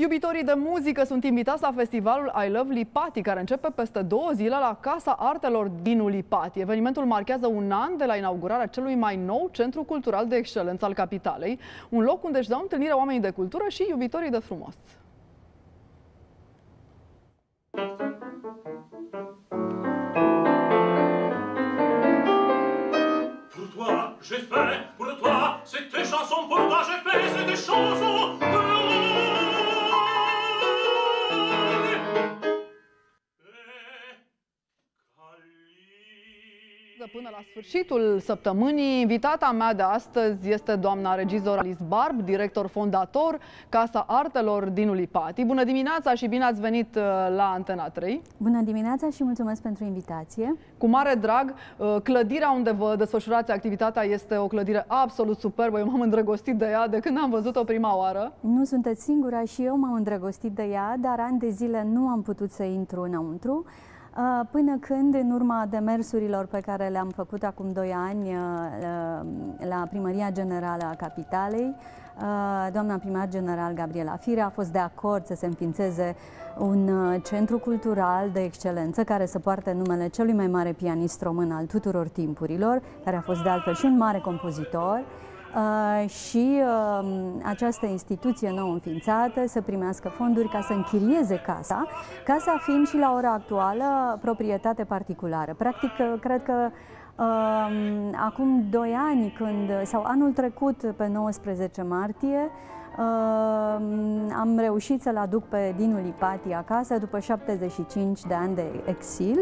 Iubitorii de muzică sunt invitați la festivalul I Love Lipati, care începe peste două zile la Casa Artelor din Lipati. Evenimentul marchează un an de la inaugurarea celui mai nou centru cultural de excelență al capitalei, un loc unde își dau întâlnire oamenii de cultură și iubitorii de frumos. La sfârșitul săptămânii, invitata mea de astăzi este doamna regizor Alice Barb, director fondator Casa Artelor din Ulipati. Bună dimineața și bine ați venit uh, la Antena 3. Bună dimineața și mulțumesc pentru invitație. Cu mare drag, uh, clădirea unde vă desfășurați activitatea este o clădire absolut superbă. Eu m-am îndrăgostit de ea de când am văzut-o prima oară. Nu sunteți singura și eu m-am îndrăgostit de ea, dar ani de zile nu am putut să intru înăuntru. Uh, până când, în urma demersurilor pe care le-am făcut acum 2 ani uh, la Primăria Generală a Capitalei, uh, doamna primar general Gabriela Fire a fost de acord să se înființeze un centru cultural de excelență care să poarte numele celui mai mare pianist român al tuturor timpurilor, care a fost de altfel și un mare compozitor, Uh, și uh, această instituție nou înființată să primească fonduri ca să închirieze casa, casa fiind și la ora actuală proprietate particulară. Practic, uh, cred că uh, acum doi ani, când, sau anul trecut, pe 19 martie, Uh, am reușit să-l aduc pe Dinu Lipati acasă după 75 de ani de exil,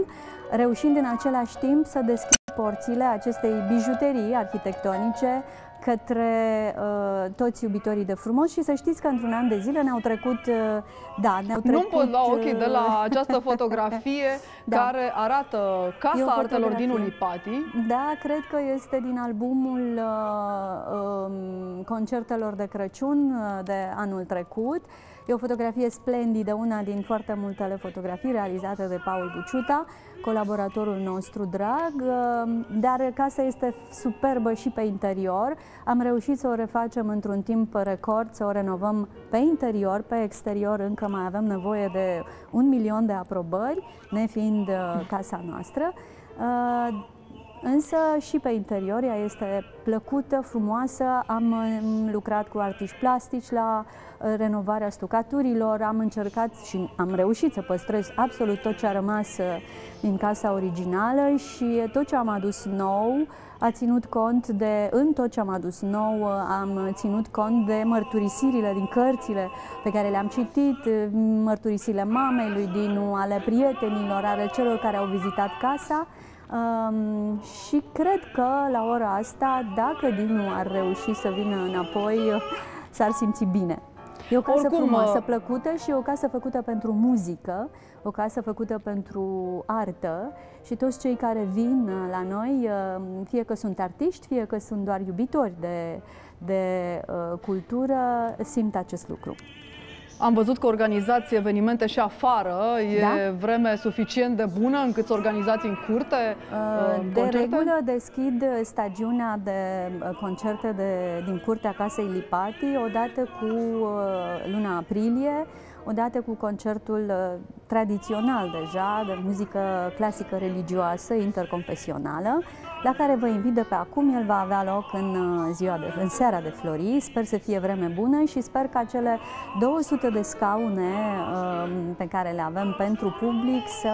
reușind în același timp să deschid porțile acestei bijuterii arhitectonice către uh, toți iubitorii de frumos și să știți că într-un an de zile ne-au trecut, uh, da, ne-au trecut... Nu pot lua ochii de la uh, această fotografie da. care arată Casa Artelor din Ulipati. Da, cred că este din albumul uh, um, concertelor de Crăciun uh, de anul trecut. E o fotografie splendidă, una din foarte multele fotografii realizate de Paul Buciuta, colaboratorul nostru drag, uh, dar casa este superbă și pe interior. Am reușit să o refacem într-un timp record, să o renovăm pe interior, pe exterior încă mai avem nevoie de un milion de aprobări, nefiind uh, casa noastră. Uh, însă și pe interior ea este plăcută, frumoasă. Am lucrat cu artiști plastici la uh, renovarea stucaturilor, am încercat și am reușit să păstrez absolut tot ce a rămas uh, din casa originală și tot ce am adus nou a ținut cont de, în tot ce am adus nou, uh, am ținut cont de mărturisirile din cărțile pe care le-am citit, mărturisirile mamei lui Dinu, ale prietenilor, ale celor care au vizitat casa Um, și cred că la ora asta, dacă Dinu ar reuși să vină înapoi, s-ar simți bine. E o casă Oricum, frumoasă, uh, plăcută și e o casă făcută pentru muzică, o casă făcută pentru artă și toți cei care vin uh, la noi, uh, fie că sunt artiști, fie că sunt doar iubitori de, de uh, cultură, simt acest lucru. Am văzut că organizați evenimente și afară. E da? vreme suficient de bună încât să organizați în curte uh, De concerte? regulă deschid stagiunea de uh, concerte de, din curtea Casei Lipati odată cu uh, luna aprilie odată cu concertul uh, tradițional deja de muzică clasică religioasă interconfesională, la care vă invit de pe acum. El va avea loc în, uh, ziua de, în seara de flori. Sper să fie vreme bună și sper ca cele 200 de scaune uh, pe care le avem pentru public să,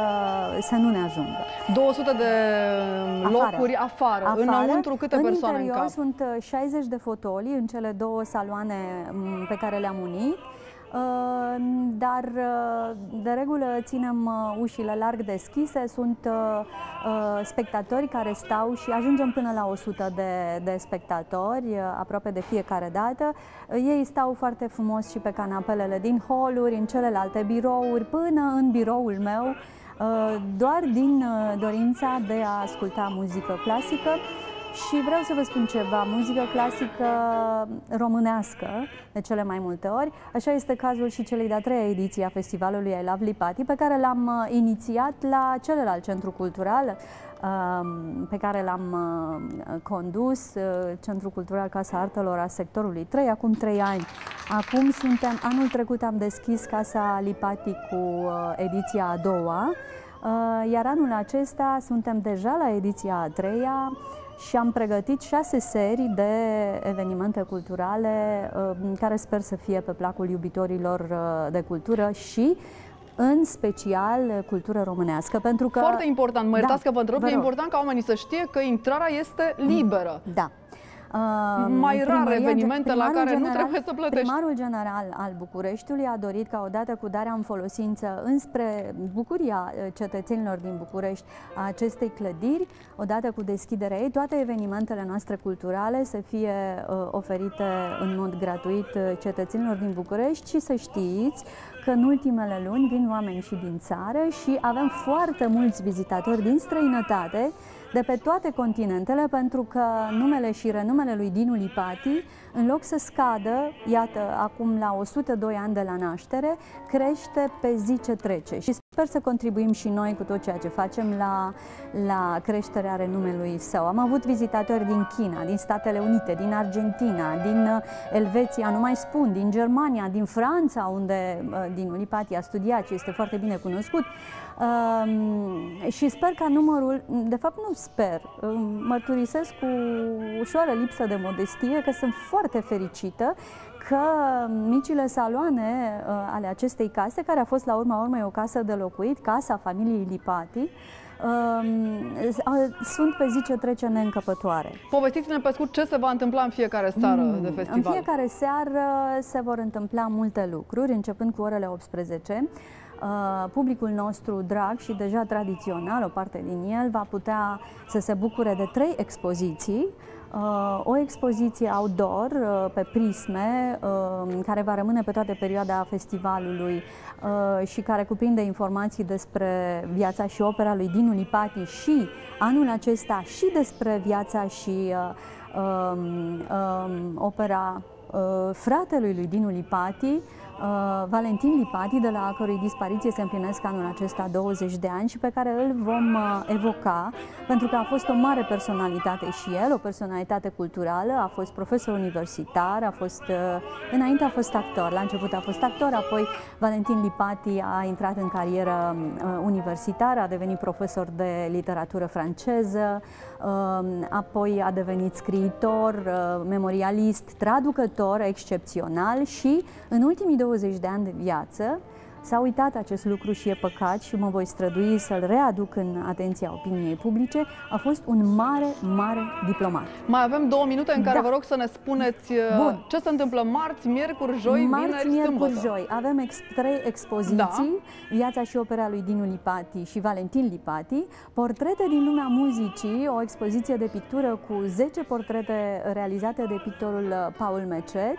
să nu ne ajungă. 200 de locuri afară. afară. Înăuntru câte în persoane interior în cap? sunt 60 de fotolii în cele două saloane mm, pe care le-am unit. Uh, dar uh, de regulă ținem uh, ușile larg deschise, sunt spectatori care stau și ajungem până la 100 de, de spectatori aproape de fiecare dată. Ei stau foarte frumos și pe canapelele din holuri, în celelalte birouri, până în biroul meu, doar din dorința de a asculta muzică clasică și vreau să vă spun ceva, muzică clasică românească, de cele mai multe ori. Așa este cazul și celei de-a treia ediție a festivalului I Love Lipati, pe care l-am uh, inițiat la celălalt centru cultural, um, pe care l-am uh, condus, uh, Centrul Cultural Casa Artelor a sectorului 3, acum 3 ani. Acum suntem, anul trecut am deschis Casa Lipati cu ediția a doua, iar anul acesta suntem deja la ediția a treia, și am pregătit șase serii de evenimente culturale uh, care sper să fie pe placul iubitorilor uh, de cultură și în special cultură românească, pentru că... Foarte important, mă iertați da, că vă întreb, e important ca oamenii să știe că intrarea este liberă. Da. Uh, mai rar evenimente la care general, nu trebuie să plătești. Primarul general al Bucureștiului a dorit ca odată cu darea în folosință înspre bucuria uh, cetățenilor din București a acestei clădiri, odată cu deschiderea ei, toate evenimentele noastre culturale să fie uh, oferite în mod gratuit uh, cetățenilor din București și să știți că în ultimele luni vin oameni și din țară și avem foarte mulți vizitatori din străinătate de pe toate continentele, pentru că numele și renumele lui Dinu Lipati, în loc să scadă, iată, acum la 102 ani de la naștere, crește pe zi ce trece. Și sper să contribuim și noi cu tot ceea ce facem la, la creșterea renumelui său. Am avut vizitatori din China, din Statele Unite, din Argentina, din uh, Elveția, nu mai spun, din Germania, din Franța, unde uh, Dinu Lipati a studiat și este foarte bine cunoscut. Um, și sper ca numărul, de fapt nu sper, mărturisesc cu ușoară lipsă de modestie că sunt foarte fericită că micile saloane uh, ale acestei case, care a fost la urma urmei o casă de locuit, casa familiei Lipati, uh, sunt pe zi ce trece neîncăpătoare. Povestiți-ne pe scurt ce se va întâmpla în fiecare seară mm, de festival. În fiecare seară se vor întâmpla multe lucruri, începând cu orele 18. Uh, publicul nostru drag și deja tradițional, o parte din el, va putea să se bucure de trei expoziții. Uh, o expoziție outdoor uh, pe prisme, care va rămâne pe toată perioada festivalului și care cuprinde informații despre viața și opera lui Dinu Lipati și anul acesta și despre viața și um, um, opera fratelui lui Dinu Lipati, uh, Valentin Lipati, de la a cărui dispariție se împlinesc anul acesta 20 de ani și pe care îl vom uh, evoca, pentru că a fost o mare personalitate și el, o personalitate culturală, a fost profesor universitar, a fost, uh, înainte a fost actor, la început a fost actor, apoi Valentin Lipati a intrat în carieră uh, universitară, a devenit profesor de literatură franceză, uh, apoi a devenit scriitor, uh, memorialist, traducător excepțional și în ultimii 20 de ani de viață, S-a uitat acest lucru și e păcat și mă voi strădui să-l readuc în atenția opiniei publice. A fost un mare, mare diplomat. Mai avem două minute în care da. vă rog să ne spuneți uh, Bun. ce se întâmplă marți, miercuri, joi, marți, vineri, miercuri, sâmbătă. joi. Avem ex trei expoziții, da. Viața și opera lui Dinu Lipati și Valentin Lipati, portrete din lumea muzicii, o expoziție de pictură cu 10 portrete realizate de pictorul uh, Paul Mecet,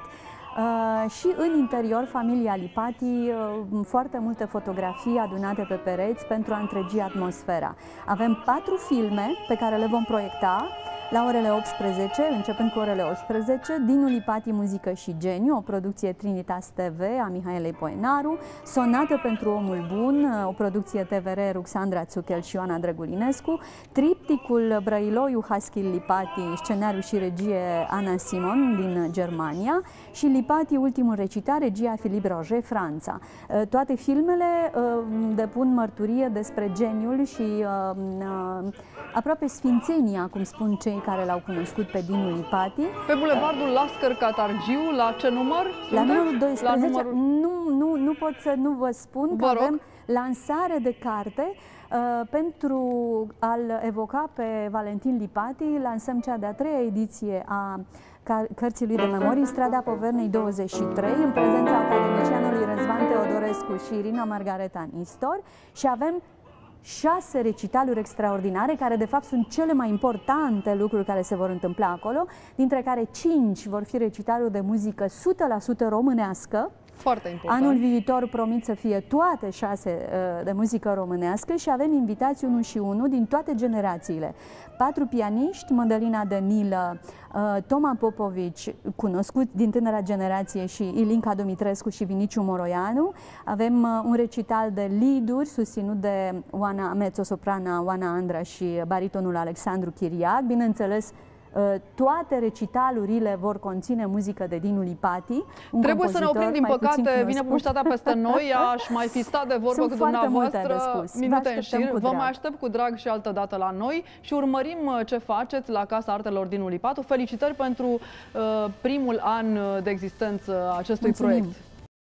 Uh, și în interior, familia Lipati, uh, foarte multe fotografii adunate pe pereți pentru a întregi atmosfera. Avem patru filme pe care le vom proiecta la orele 18, începând cu orele 18, Dinu Lipati Muzică și Geniu, o producție Trinitas TV a Mihaelei Poenaru, Sonată pentru omul bun, o producție TVR Ruxandra Țuchel și Ioana Drăgulinescu, Tripticul Brăiloiu Haskil Lipati, scenariu și regie Ana Simon din Germania și Lipati Ultimul recitar, regia Filip Roger, Franța. Toate filmele depun mărturie despre geniul și aproape sfințenia, cum spun cei care l-au cunoscut pe Dinu Lipati. Pe bulevardul Lascăr Catargiu, la ce număr? La numărul 12. La numărul... Nu, nu, nu pot să nu vă spun vă că rog. avem lansare de carte uh, pentru a-l evoca pe Valentin Lipati. Lansăm cea de-a treia ediție a cărții lui de memorii, Strada Povernei 23, în prezența academicianului Răzvan Teodorescu și Irina Margareta Nistor. Și avem șase recitaluri extraordinare, care de fapt sunt cele mai importante lucruri care se vor întâmpla acolo, dintre care cinci vor fi recitaluri de muzică 100% românească, Foarte important. Anul viitor promit să fie toate șase uh, de muzică românească și avem invitați unul și unul din toate generațiile. Patru pianiști, Mădălina Danilă, uh, Toma Popovici, cunoscut din tânăra generație și Ilinca Dumitrescu și Viniciu Moroianu. Avem uh, un recital de lead susținut de Oana mezzo-soprana Oana Andra și baritonul Alexandru Chiriac. Bineînțeles, Uh, toate recitalurile vor conține muzică de Dinu Lipati. Un Trebuie să ne oprim, din păcate, vine puștatea peste noi, aș mai fi stat de vorbă Sunt cu dumneavoastră minute în șir. Vă mai aștept cu drag și altă dată la noi și urmărim uh, ce faceți la Casa Artelor Dinu Lipatu. Felicitări pentru uh, primul an de existență acestui Mulțumim. proiect.